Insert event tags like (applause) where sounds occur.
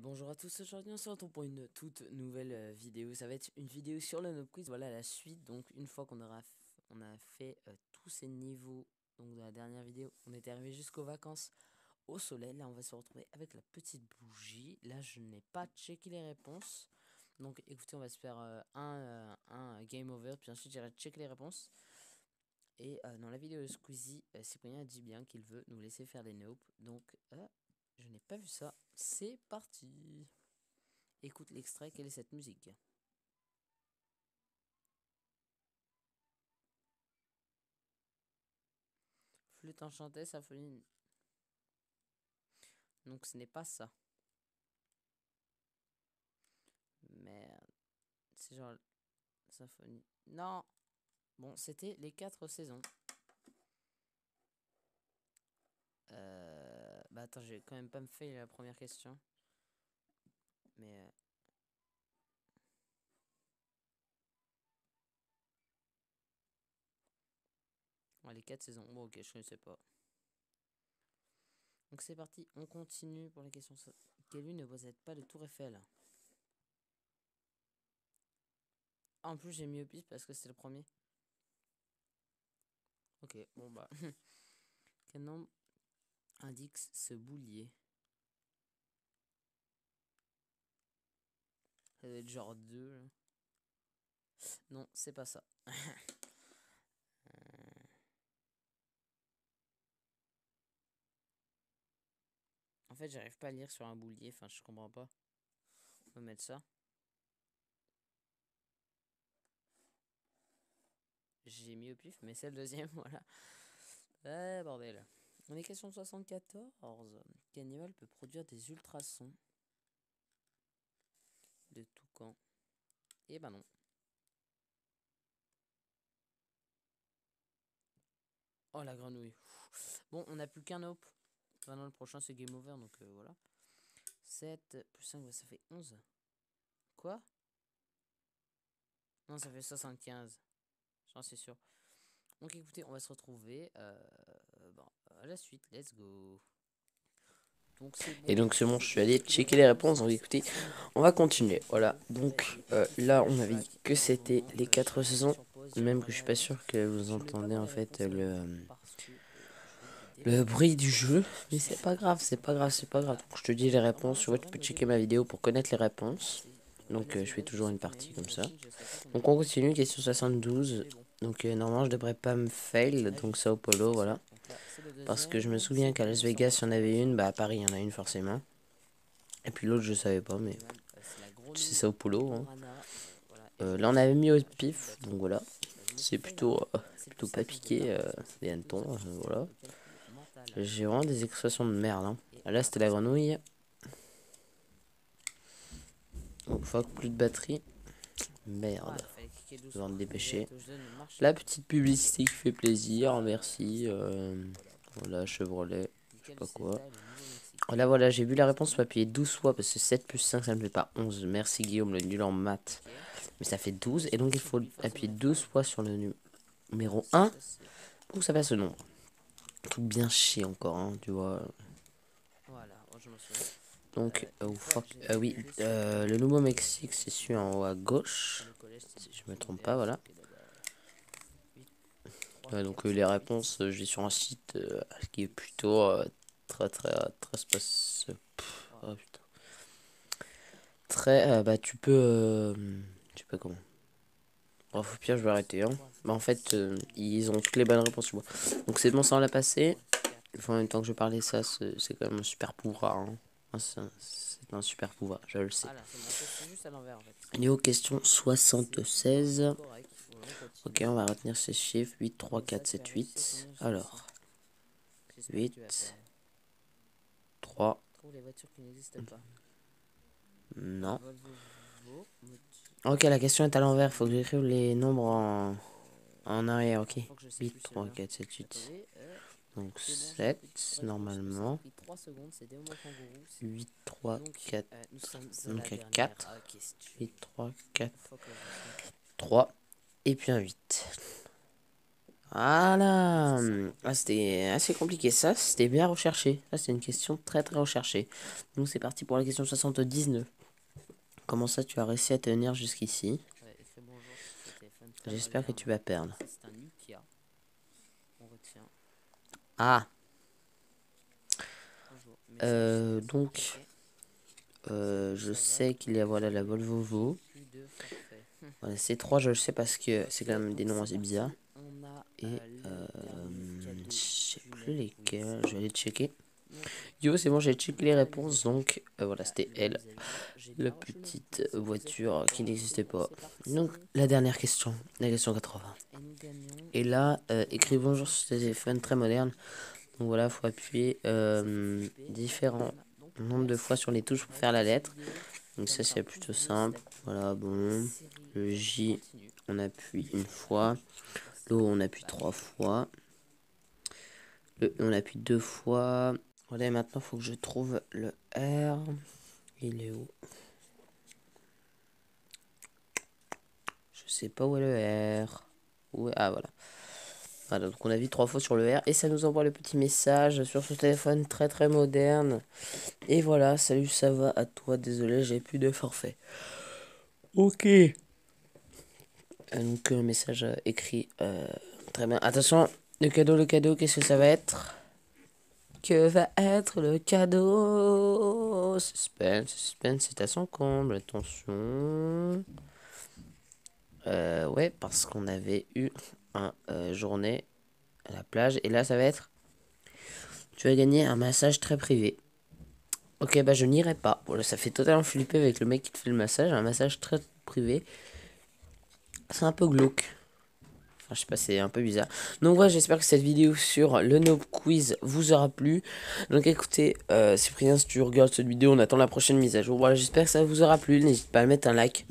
Bonjour à tous, aujourd'hui on se retrouve pour une toute nouvelle euh, vidéo. Ça va être une vidéo sur le Noob Quiz. Voilà la suite. Donc une fois qu'on aura a fait euh, tous ces niveaux, donc dans la dernière vidéo, on était arrivé jusqu'aux vacances au soleil. Là on va se retrouver avec la petite bougie. Là je n'ai pas checké les réponses. Donc écoutez, on va se faire euh, un, un, game over. Puis ensuite j'irai checker les réponses. Et dans la vidéo de Squeezie, Cyprien dit bien qu'il veut nous laisser faire les noobs. Donc je n'ai pas vu ça. C'est parti. Écoute l'extrait, quelle est cette musique? Flûte enchantée, symphonie. Donc ce n'est pas ça. Merde. C'est genre... Symphonie. Non Bon, c'était les quatre saisons. Euh, attends, j'ai quand même pas me fait la première question. Mais... Euh... les 4 saisons. Bon, ok, je ne sais pas. Donc c'est parti, on continue pour les questions. Quelle ne possède pas de tour Eiffel? En plus, j'ai mis au piste parce que c'est le premier. Ok, bon bah. (laughs) Quel nombre indique ce boulier. Ça doit être genre 2. Non, c'est pas ça. (laughs) Euh. En fait, j'arrive pas à lire sur un boulier. Enfin, je comprends pas. On peut mettre ça. J'ai mis au pif, mais c'est le deuxième, (laughs) voilà. Eh, bordel. On est question 74. Quel animal peut produire des ultrasons De tout camp Eh ben non. Oh la grenouille. Bon, on n'a plus qu'un op. Maintenant, le prochain, c'est game over, donc euh, voilà. 7 plus 5, ça fait 11. Quoi? Non, ça fait 75. J'en suis sûr. Donc écoutez, on va se retrouver euh, bon, la suite. Let's go. Et donc c'est bon, je suis allé checker les réponses. Donc écoutez, on va continuer. Voilà. Donc euh, là, on avait dit que c'était les 4 saisons. Même que je suis pas sûr que vous entendez en fait le le bruit du jeu. Mais c'est pas grave, c'est pas grave, c'est pas grave. je te dis les réponses. Tu vois, tu peux checker ma vidéo pour connaître les réponses. Donc euh, je fais toujours une partie comme ça. Donc on continue, question 72. Donc euh, normalement je devrais pas me fail, donc Sao Paulo, voilà. Parce que je me souviens qu'à Las Vegas il y en avait une, bah à Paris il y en a une forcément. Et puis l'autre je savais pas, mais c'est Sao Paulo. Hein. Euh, là on avait mis au pif, donc voilà. C'est plutôt, euh, plutôt pas piqué, des hannetons, voilà. J'ai vraiment des expressions de merde. Hein. Là c'était la grenouille. Oh fuck, plus de batterie. Merde besoin de dépêcher. La petite publicité qui fait plaisir, merci. Euh, voilà, Chevrolet, je sais pas quoi. Là voilà, j'ai vu la réponse, appuyer 12 fois parce que 7 plus 5 ça ne fait pas 11. Merci Guillaume, le nul en maths. Mais ça fait 12 et donc il faut appuyer 12 fois sur le numéro 1 pour que ça fasse ce nombre. Tout bien chier encore, hein, tu vois. Donc, oh fuck, euh, oui, euh, le Nouveau-Mexique c'est celui en haut à gauche si je me trompe pas, voilà. donc euh, les réponses, euh, j'ai sur un site euh, qui est plutôt très très très space. Oh, très, bah tu peux, comment. Bref, au pire, je vais arrêter. Hein. Bah, en fait, ils ont toutes les bonnes réponses. Donc c'est bon, ça on l'a passé. en même temps que je parlais ça, c'est quand même un super pouvoir. Hein. C'est un super pouvoir, je le sais. Niveau question 76. Ok, on va retenir ces chiffres. 8, 3, 4, 7, 8. Alors. 8. 3. Non. Ok, la question est à l'envers. Faut que j'écrive les nombres en, en arrière. Ok. 8, 3, 4, 7, 8. Donc 7 normalement. 8, 3, 4. Donc 4. 8, 3, 4. 3. Et puis un 8. Voilà. Ah, c'était assez compliqué. Ça, c'était bien recherché. Ça, c'est une question très très recherchée. Donc, c'est parti pour la question 79. Comment ça, tu as réussi à tenir jusqu'ici J'espère que tu vas perdre. Ah euh, donc, euh, je sais qu'il y a voilà la Volvo. (laughs) Voilà, ces trois, je le sais parce que c'est quand même des noms assez bizarres. Et euh, je sais plus lesquels, je vais aller checker. Yo, c'est bon, j'ai checké les réponses, donc euh, voilà, c'était elle, la petite voiture qui n'existait pas. Donc, la dernière question, la question 80. Et là, euh, écrit bonjour sur téléphone très moderne. Donc voilà, il faut appuyer euh, différents nombres de fois sur les touches pour faire la lettre. Donc ça, c'est plutôt simple. Voilà, bon. Le J, on appuie une fois. L'O, on appuie trois fois. Le on appuie deux fois. Voilà, maintenant, faut que je trouve le R. Il est où? Je sais pas où est le R. Où Ah, voilà. Voilà, donc on a vu trois fois sur le R et ça nous envoie le petit message sur ce téléphone très très moderne. Et voilà, salut, ça va à toi, désolé, j'ai plus de forfait. Ok. Euh, donc un message euh, écrit euh, très bien. Attention, le cadeau, le cadeau, qu'est-ce que ça va être? Que va être le cadeau Suspense, suspense, c'est à son comble, attention. Euh, ouais, parce qu'on avait eu euh, journée à la plage. Et là, ça va être... Tu as gagné un massage très privé. Ok, bah je n'irai pas. Ça fait totalement flipper avec le mec qui te fait le massage. Un massage très privé. C'est un peu glauque. Je sais pas, c'est un peu bizarre. Donc voilà, j'espère que cette vidéo sur le Noob Quiz vous aura plu. Donc écoutez, euh, Cyprien, si tu regardes cette vidéo, on attend la prochaine mise à jour. Voilà, j'espère que ça vous aura plu. N'hésite pas à mettre un like.